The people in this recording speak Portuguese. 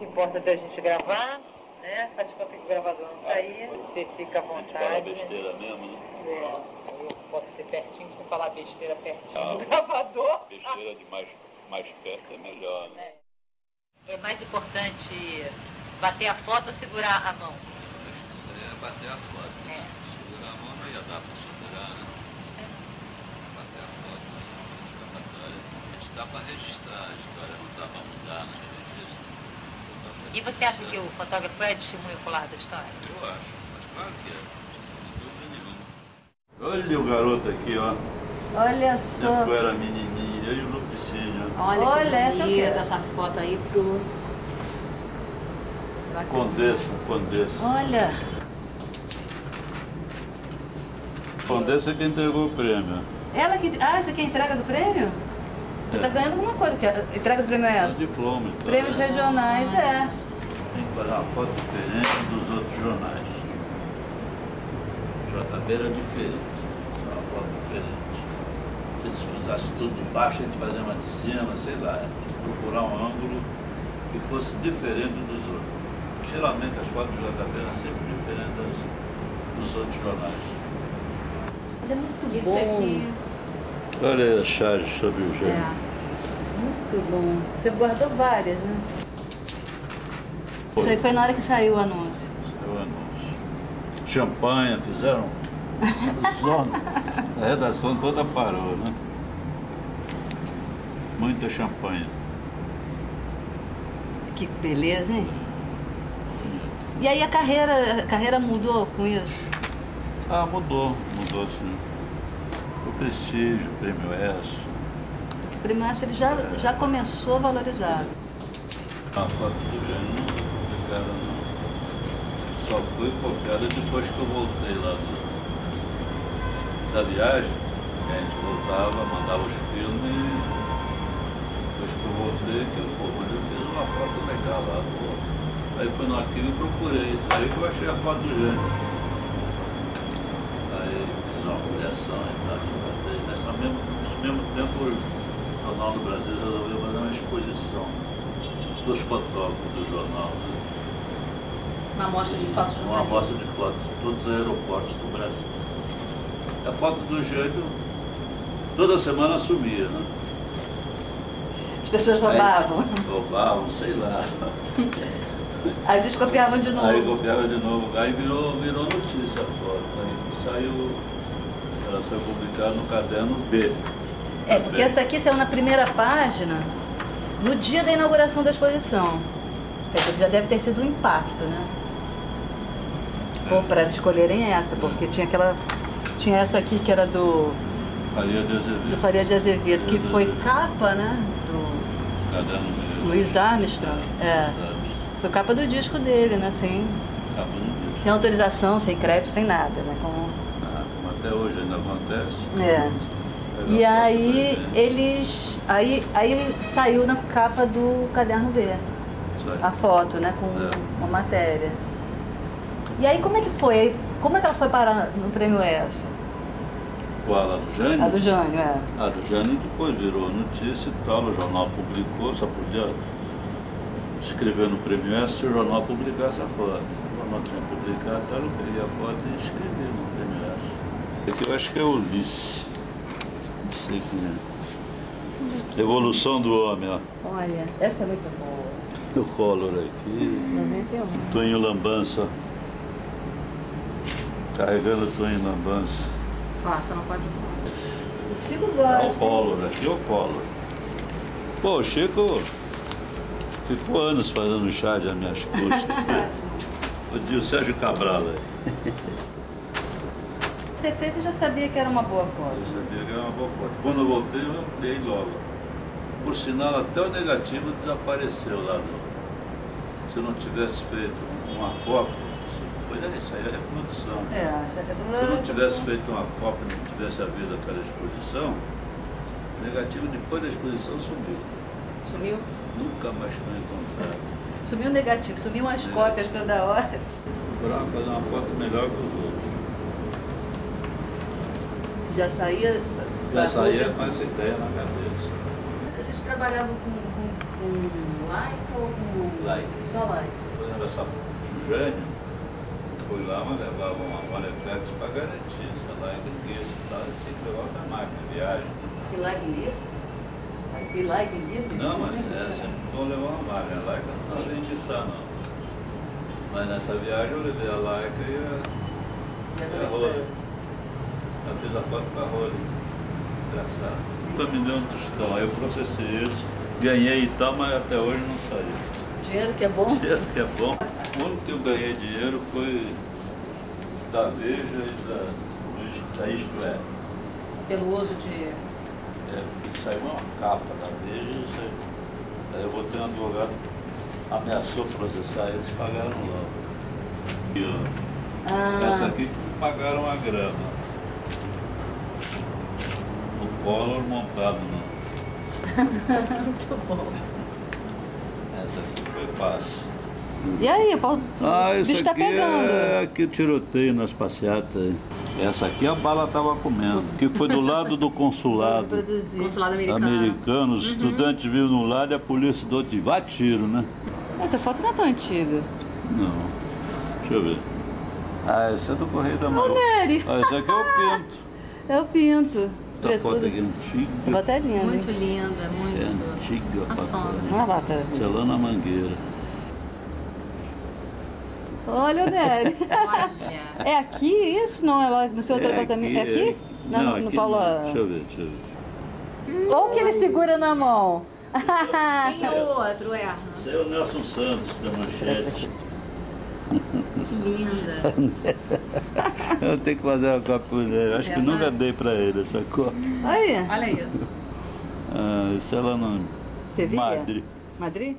que importa é a gente gravar, né? Faz conta que o gravador não tá aí, você fica à vontade. besteira mesmo, né? É, eu posso ser pertinho, sem falar besteira pertinho Ah. do gravador. Besteira de mais, mais perto é melhor, né? É mais importante bater a foto ou segurar a mão? Isso aí é bater a foto. É. Segurar a mão não ia dar para segurar, né? Bater a foto, né? A gente dá para registrar, a história não dá para mudar no registro. E você acha que o fotógrafo é testemunho ocular da história? Eu acho, mas claro que é. Sem dúvida nenhuma. Olha o garoto aqui, ó. Olha Sempre só. era menininho, eu e o Lupicínio. Olha, Olha, essa eu quero. essa foto aí pro... Condessa, Condessa. Olha. Condessa é que entregou o prêmio. Ela que. Ah, essa aqui é a entrega do prêmio? Você tá ganhando alguma coisa. Que entrega do prêmio é É essa? diploma e tal. Prêmios regionais, é. Tem que fazer uma foto diferente dos outros jornais. O JB era diferente, é uma foto diferente. Se eles fizessem tudo de baixo, a gente fazia uma de cima, sei lá, a gente procurar um ângulo que fosse diferente dos outros. Geralmente as fotos do JB eram sempre diferentes das, dos outros jornais. Isso é muito Isso bom. aqui... Olha a charge sobre o gênero. É. Muito bom. Você guardou várias, né? Isso aí foi na hora que saiu o anúncio. Seu anúncio. Champanhe, fizeram. A redação toda parou, né? Muita champanhe. Que beleza, hein? E aí a carreira, a carreira mudou com isso? Ah, mudou, mudou sim. O prestígio, o prêmio S. O primácio ele já, já começou valorizado. A foto do gênio não. Só foi copiada depois que eu voltei lá do- da viagem. A gente voltava, mandava os filmes e depois que eu voltei, que eu, pô, eu fiz uma foto legal lá, pô. Aí fui no arquivo e procurei. Aí que eu achei a foto do gênio. Aí fiz uma coleção e tal. e mandei. Nessa mesmo, nesse mesmo tempo, o Jornal do Brasil resolveu fazer uma exposição dos fotógrafos do jornal. né? Uma amostra de fotos Uma jornalistas. amostra de fotos de todos os aeroportos do Brasil. A foto do Gênio toda semana sumia, né? As pessoas roubavam. Aí, roubavam, sei lá. Aí eles copiavam de novo. Aí copiava de novo. Aí virou, virou notícia a foto. Aí saiu, ela saiu publicada no caderno B. É, porque essa aqui saiu na primeira página no dia da inauguração da exposição. Já deve ter sido um impacto, né? Pô, para escolherem essa, porque tinha aquela. Tinha essa aqui que era do, Faria de Azevedo. do Faria de Azevedo, que foi capa, né? Do Caderno B. Luiz Armstrong. É. Foi capa do disco dele, né? Sem, Capa no disco. sem autorização, sem crédito, sem nada, né? Como... Até hoje ainda acontece. É. Pega E aí eles. Aí, aí saiu na capa do caderno B. A foto, né, com É. uma matéria. E aí como é que foi? Como é que ela foi parar no prêmio ESSO? Qual? A do Jânio? A do Jânio, é. A do Jânio depois virou notícia e tal, o jornal publicou, só podia escrever no prêmio S se o jornal publicasse a foto. O jornal tinha publicado, tal, eu peguei a foto e escrevi no prêmio Aqui eu acho que é Ulisses. Não sei quem é. Evolução do homem, ó. Olha, essa é muito boa. O Collor aqui. 91. Tonho Lambança. Carregando o Tonho Lambança. Faça, não pode O Chico É o gosta. Collor, aqui é o Collor. Pô, o Chico ficou anos fazendo chá de minhas custas. o Sérgio Cabral, velho. Ser feito eu já sabia que era uma boa Eu foto. sabia que era uma boa foto. Quando eu voltei, eu ampliei logo. Por sinal, até o negativo desapareceu lá. Do... Se eu não tivesse feito uma cópia, pois é, isso aí é reprodução. É, questão Se eu não tivesse feito uma cópia, não tivesse havido aquela exposição, o negativo depois da exposição sumiu. Sumiu? Nunca mais foi encontrado. Sumiu o negativo, sumiu umas cópias toda hora. Procurava fazer uma foto melhor que os outros. Já saía. Já saía com essa ideia na cabeça. Vocês trabalhavam com, com, com Leica ou com Like. Só lá. Quando era essa Jujânio, fui lá, mas levava uma Moneflex para garantir. Se lá em Guinguiça e tal, tinha que levar outra máquina, viagem. E lá em Guinguiça? E lá? Não, mas é sempre bom levar uma máquina. Lá que eu não estava enguiçar, não. Mas nessa viagem eu levei a Laika e a, e a Rolha. Eu fiz a foto com a Rolha. Engraçado. Nunca me deu um tostão. Aí eu processei eles, ganhei e tal, mas até hoje não saiu. Dinheiro que é bom? Dinheiro que é bom. O único que eu ganhei dinheiro foi da Veja e da, da Isto É. Pelo uso de. É, porque saiu uma capa da Veja e saiu. Aí eu botei um advogado, ameaçou processar, eles pagaram logo. E, ó, Ah, Essa aqui pagaram a grana. O Collor montado não. muito bom. Essa aqui foi fácil. E aí? Ah, o isso bicho tá aqui pegando. é que tiroteio nas passeatas. Essa aqui a bala tava comendo. Que foi do lado do consulado. Consulado americano. americano. Os estudantes viram no lado e a polícia do outro vai tiro, né? Essa foto não é tão antiga. Não. Deixa eu ver. Ah, esse é do Correio da Manhã. Nery. Ah, esse aqui é o Pinto. É o pinto. Essa Pretudo. foto aqui é antiga. A foto é linda. Muito hein? linda, É muito. antiga. pra Assombra. caramba. Olha lá, tá. Selando a mangueira. Olha o Nery. Olha. É aqui isso? Não, é lá no seu outro É apartamento? É aqui? Não, Não, no, no Paulo. não. Deixa eu ver, deixa eu ver. Olha o que ele segura na mão. Quem é o outro, Erna? Esse é o Nelson Santos, da Manchete. Que linda. Eu tenho que fazer uma cópia dele. Acho que nunca dei pra ele essa cópia. Aí, Olha isso. Ah, isso é lá no Sevilha? Madrid. Madrid?